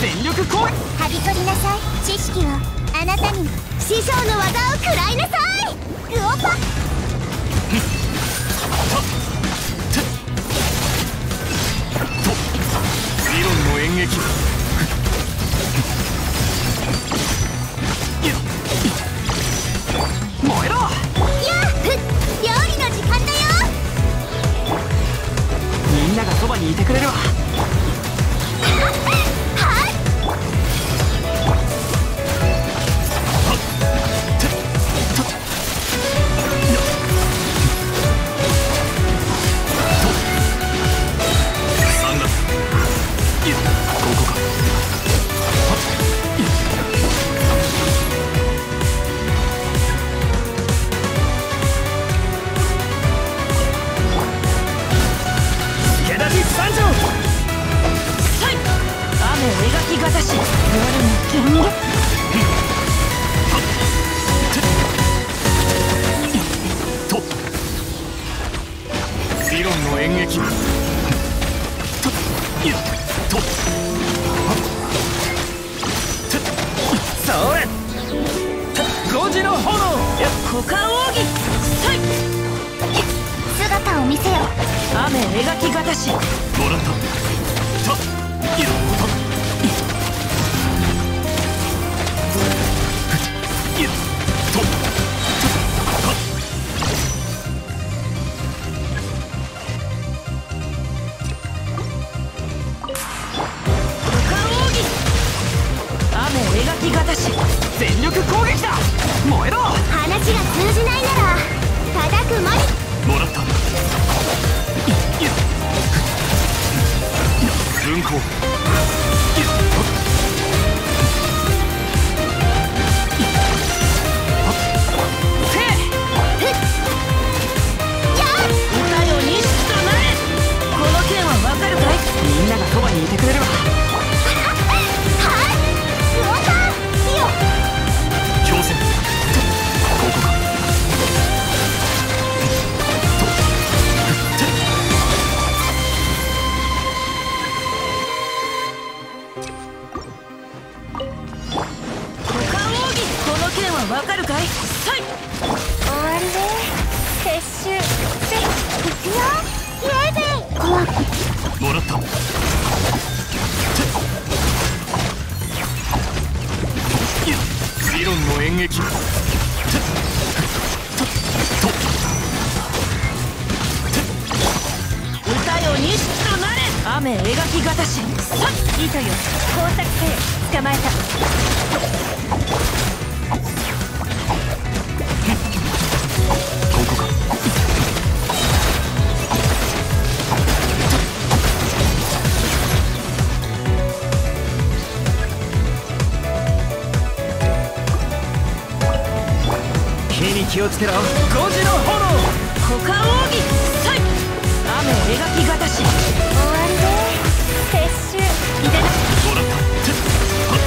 全力攻撃。はびこりなさい。知識をあなたに。師匠の技を食らいなさい。グオパ。論の演劇といやとそれ五時の炎股間奥義はい姿を見せよ雨描きがたしもらった軍港わかるかい？はい。終わりで撤収。せいくよイエーベイ怖くもらった理論の演劇歌よ西雨描きがたし。さっ糸よ工作せよ。捕まえた。ここか。火に気をつけろ。5時の炎。股間奥義雨描きがたし撤収いただもらったはっは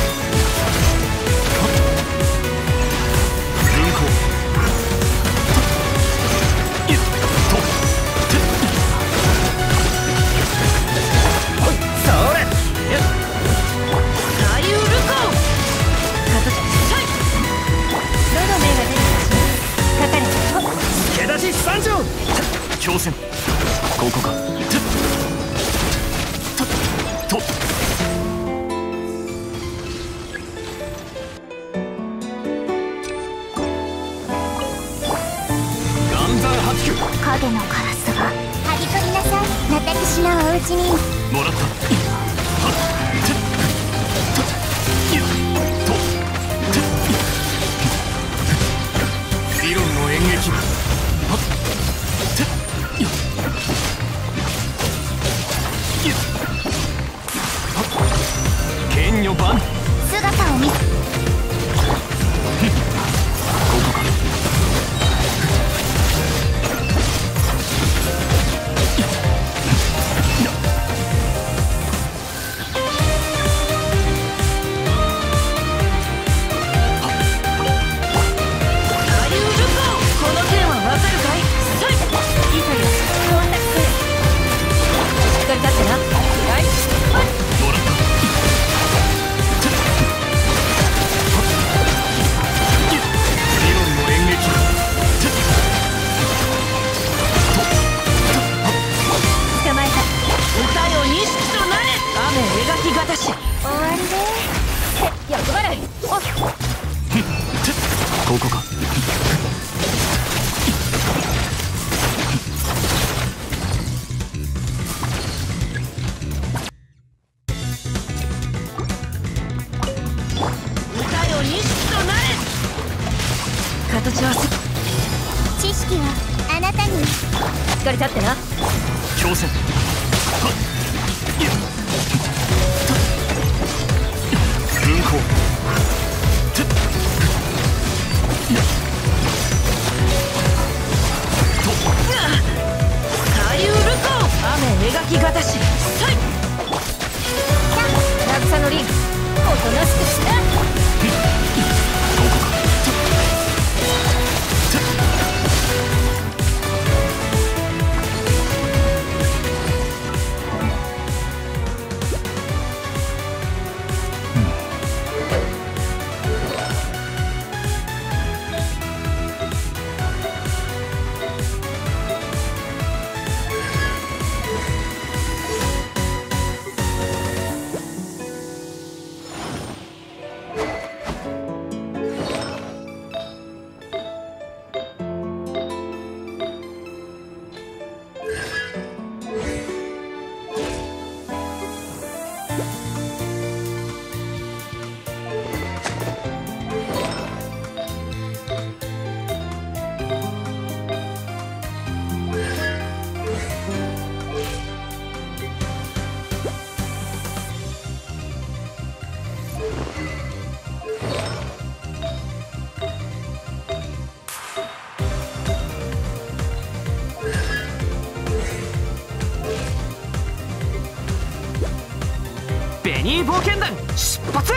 かり立ってな。戦ニー冒険団出発